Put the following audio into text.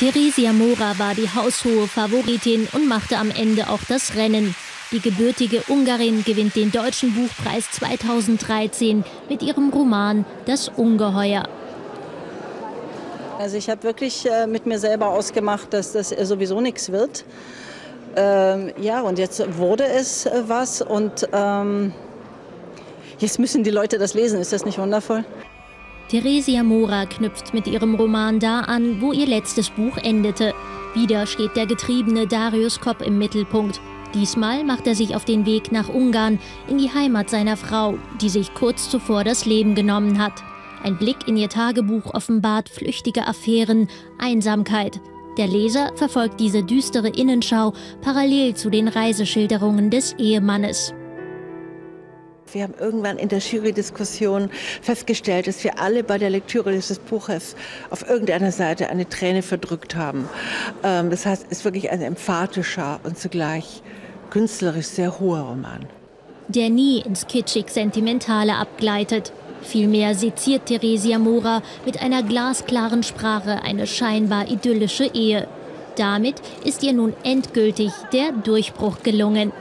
Theresia Mora war die haushohe Favoritin und machte am Ende auch das Rennen. Die gebürtige Ungarin gewinnt den Deutschen Buchpreis 2013 mit ihrem Roman Das Ungeheuer. Also ich habe wirklich äh, mit mir selber ausgemacht, dass das sowieso nichts wird. Ähm, ja, und jetzt wurde es äh, was und ähm, jetzt müssen die Leute das lesen. Ist das nicht wundervoll? Theresia Mora knüpft mit ihrem Roman da an, wo ihr letztes Buch endete. Wieder steht der getriebene Darius Kopp im Mittelpunkt. Diesmal macht er sich auf den Weg nach Ungarn, in die Heimat seiner Frau, die sich kurz zuvor das Leben genommen hat. Ein Blick in ihr Tagebuch offenbart flüchtige Affären, Einsamkeit. Der Leser verfolgt diese düstere Innenschau parallel zu den Reiseschilderungen des Ehemannes. Wir haben irgendwann in der Jury-Diskussion festgestellt, dass wir alle bei der Lektüre dieses Buches auf irgendeiner Seite eine Träne verdrückt haben. Ähm, das heißt, es ist wirklich ein emphatischer und zugleich künstlerisch sehr hoher Roman. Der nie ins kitschig-sentimentale abgleitet. Vielmehr seziert Theresia Mora mit einer glasklaren Sprache eine scheinbar idyllische Ehe. Damit ist ihr nun endgültig der Durchbruch gelungen.